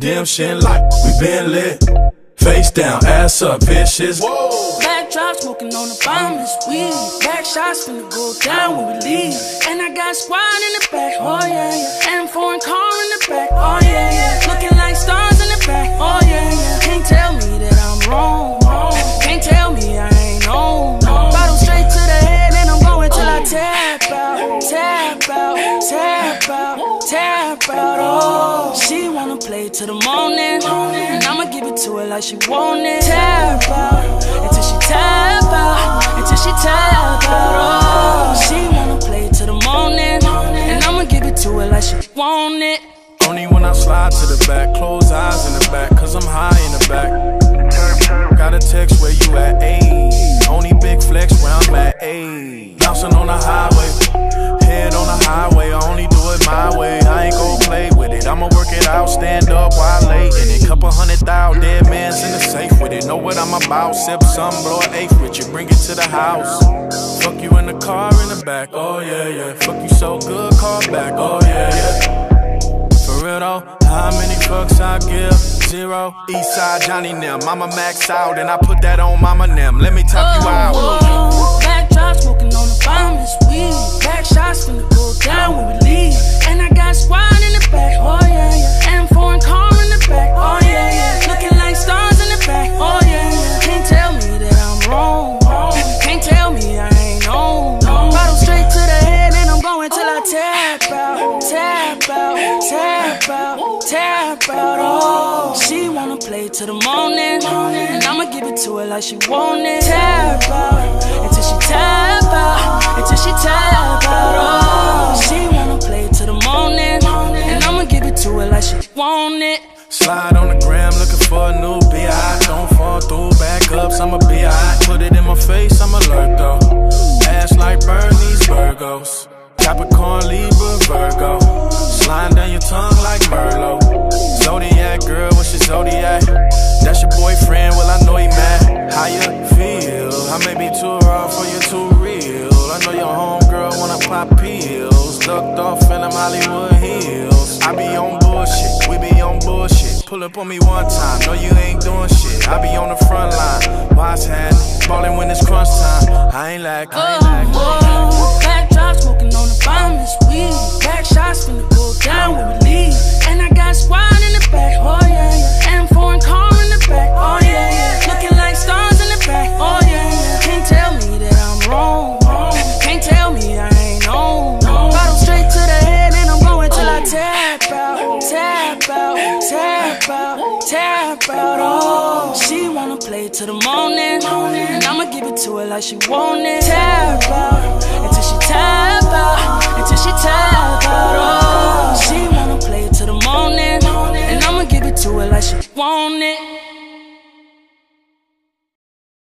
redemption like we been lit. Face down, ass up, vicious. Backdrop smoking on the bombless weed. Back shots finna go down when we leave. And I got squad in the back, oh yeah, yeah. Wanna play to the morning, and I'ma give it to her like she want it. Tap out until she tap out, until she tap out. Oh, she wanna play to the morning, and I'ma give it to her like she want it. Only when I slide to the back, close eyes in the back, cause I'm high in the back. Got a text Dead man's in the safe with it. Know what I'm about. Sip some, blow an eighth with you, bring it to the house. Fuck you in the car in the back, oh yeah, yeah. Fuck you so good, call back, oh yeah, yeah. For real though, how many fucks I give? Zero. Eastside Johnny Nim. Mama max out and I put that on Mama Nim. Let me top play to the morning, and I'ma give it to her like she want it. Tap out until she tap out, until she tap out. Oh, she wanna play to the morning, and I'ma give it to her like she want it. Slide on the gram looking for a new BI. Don't fall through backups, I'm a BI. Put it in my face, I'm alert though. Ass like Bernie's Virgos. Capricorn, Libra, Pull up on me one time, no you ain't doing shit. I be on the front line, what's happening? Ballin' when it's crunch time. I ain't like, tap out. Oh, she wanna play to the morning, and I'ma give it to her like she want it. Tap out until she tap out, until she tap out. Oh, she wanna play till the morning, and I'ma give it to her like she want it.